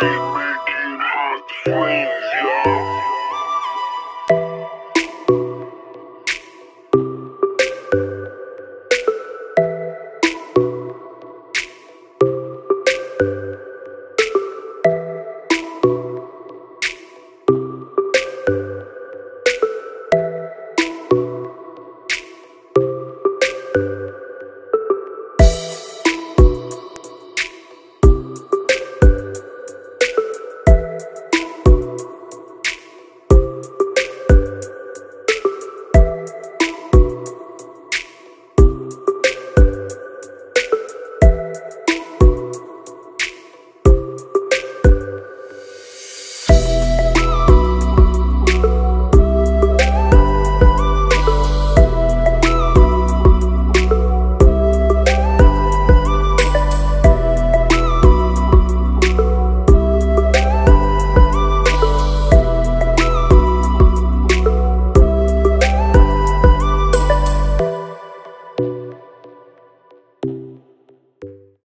Bye.